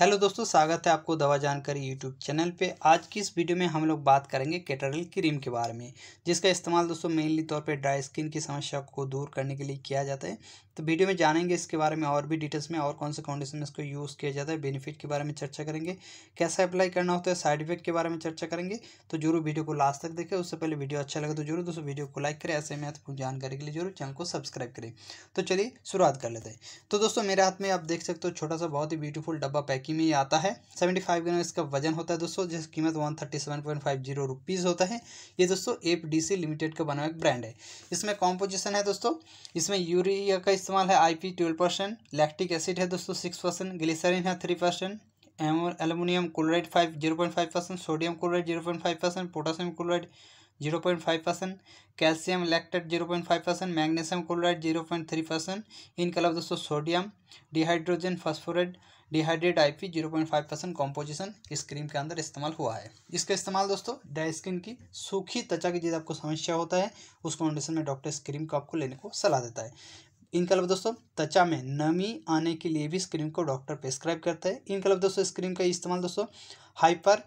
Hello दोस्तों, स्वागत है आपको दवा जानकारी यूट्यूब चैनल पे। आज की इस वीडियो में हम लोग बात करेंगे कैटरल क्रीम के बारे में, जिसका इस्तेमाल दोस्तों मेनली तौर पे ड्राई स्किन की समस्या को दूर करने के लिए किया जाता है। तो वीडियो में जानेंगे इसके बारे में और भी डिटेल्स में और कौन से कंडीशन में इसको यूज़ किया जाता है बेनिफिट के बारे में चर्चा करेंगे, कैसे अप्लाई करना होता है साइड इफ़ेक्ट के बारे में चर्चा करेंगे। तो ज़रूर वीडियो को लास्ट तक देखें, उससे पहले वीडियो अच्छा लगे तो ज़रूर दोस्तों वीडियो को लाइक करें, ऐसे महत्वपूर्ण जानकारी के लिए ज़रूर चैनल को सब्सक्राइब करें। तो चलिए शुरुआत कर लेते हैं। तो दोस्तों मेरे हाथ में आप देख सकते हो छोटा सा बहुत ही ब्यूटीफुल डब्बा पैकिंग में आता है। सेवेंटी फाइव ग्राम इसका वज़न होता है दोस्तों, जिसकी कीमत one thirty seven point five zero rupees होता है। ये दोस्तों एफ़ डी सी लिमिटेड का बना हुआ एक ब्रांड है। इसमें कॉम्पोजिशन है दोस्तों, इसमें यूरिया का इस्तेमाल है I P twelve percent lactic acid है दोस्तों सिक्स परसेंट ग्लिसरीन है three percent aluminium chloride five zero point five percent sodium chloride zero point five percent potassium chloride zero point five percent calcium lactate zero point five percent magnesium chloride zero point three percent इनके अलावा दोस्तों sodium dihydrogen phosphate dihydrate I P zero point five percent composition इस cream के अंदर इस्तेमाल हुआ है। इसका इस्तेमाल दोस्तों ड्राई स्किन की सूखी त्वचा की जिस आपको समस्या होता है, उस कंडीशन में डॉक्टर इस क्रीम को आपको लेने को सलाह देता है। इनके अलावा दोस्तों, त्वचा में नमी आने के लिए भी इस क्रीम को डॉक्टर प्रेस्क्राइब करता है। इनके अलावा दोस्तों, इस क्रीम का इस्तेमाल दोस्तों हाइपर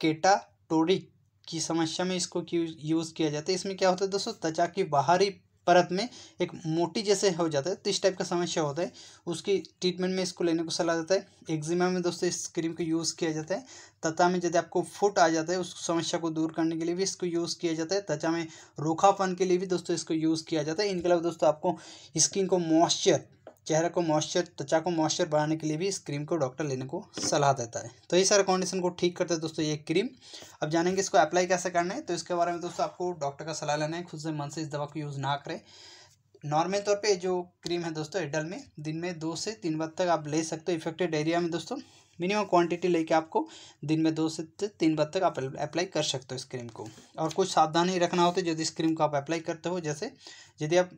केटाटोरिक की समस्या में इसको यूज़ किया जाता है, इसमें क्या होता है दोस्तों, त्वचा की बाहरी परत में एक मोटी जैसे हो जाता है तो इस टाइप का समस्या होता है। उसकी ट्रीटमेंट में इसको लेने को सलाह देता है। एक्जिमा में दोस्तों इस क्रीम को यूज़ किया जाता है। त्वचा में यदि आपको फुट आ जाता है, उस समस्या को दूर करने के लिए भी इसको यूज़ किया जाता है। त्वचा में रूखापन के लिए भी दोस्तों इसको यूज़ किया जाता है। इनके अलावा दोस्तों आपको स्किन को मॉइस्चर चेहरे को मॉइस्चर त्वचा को मॉइस्चर बढ़ाने के लिए भी इस क्रीम को डॉक्टर लेने को सलाह देता है। तो ये सारे कंडीशन को ठीक करता है दोस्तों, ये क्रीम अब जानेंगे इसको अप्लाई कैसे करना है। तो इसके बारे में दोस्तों आपको डॉक्टर का सलाह लेना है। खुद से मन से इस दवा को यूज़ ना करें। नॉर्मल तौर पे जो क्रीम है दोस्तों एडल में, दिन में दो से तीन बार तक आप ले सकते हो। इफेक्टेड एरिया में दोस्तों मिनिमम क्वांटिटी लेके आपको दिन में दो से तीन बार तक आप अप्लाई कर सकते हो इस क्रीम को। और कुछ सावधानी रखना होता है यदि इस क्रीम को आप अप्लाई करते हो। जैसे, यदि आप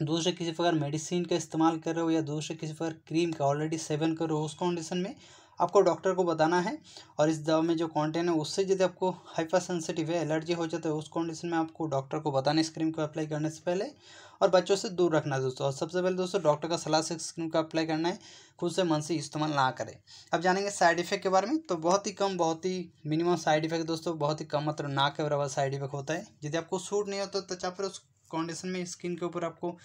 दूसरे किसी प्रकार मेडिसिन का इस्तेमाल कर रहे हो या दूसरे किसी प्रकार क्रीम का ऑलरेडी सेवन कर रहे हो, उस कंडीशन में आपको डॉक्टर को बताना है और इस दवा में जो कॉन्टेंट है, उससे यदि आपको हाइपर सेंसिटिव है एलर्जी हो जाता है, उस कंडीशन में आपको डॉक्टर को बताना इस क्रीम को अप्लाई करने से पहले और बच्चों से दूर रखना दोस्तों। और सबसे पहले दोस्तों डॉक्टर का सलाह से इस क्रीम को अप्लाई करना है, खुद से मन से इस्तेमाल ना करें। अब जानेंगे साइड इफ़ेक्ट के बारे में तो बहुत ही कम, बहुत ही मिनिमम साइड इफ़ेक्ट दोस्तों, बहुत ही कम मतलब ना के बराबर साइड इफ़ेक्ट होता है। यदि आपको सूट नहीं होता तो चाहे उस कंडीशन में स्किन के ऊपर आपको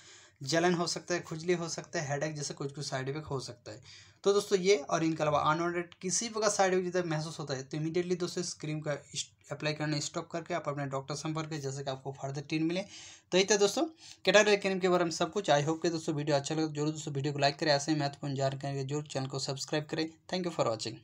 जलन हो सकता है, खुजली हो सकता है हेडेक जैसे कुछ कुछ साइड इफ़ेक्ट हो सकता है। तो दोस्तों ये और इनके अलावा अनवांटेड किसी प्रकार साइड इफ़ेक्ट जब महसूस होता है तो इमीडिएटली दोस्तों इस क्रीम का अप्लाई करना स्टॉप करके आप अपने डॉक्टर संपर्क करें, जैसे कि आपको फर्दर ट्रीट मिले। तो यही था दोस्तों कैटागरी क्रीम के बारे में सब कुछ। आई होप के दोस्तों वीडियो अच्छा लगे। ज़रूर दोस्तों वीडियो को लाइक करें। ऐसे ही महत्वपूर्ण जानकारी ज़रूर चैनल को सब्सक्राइब करें। Thank you for watching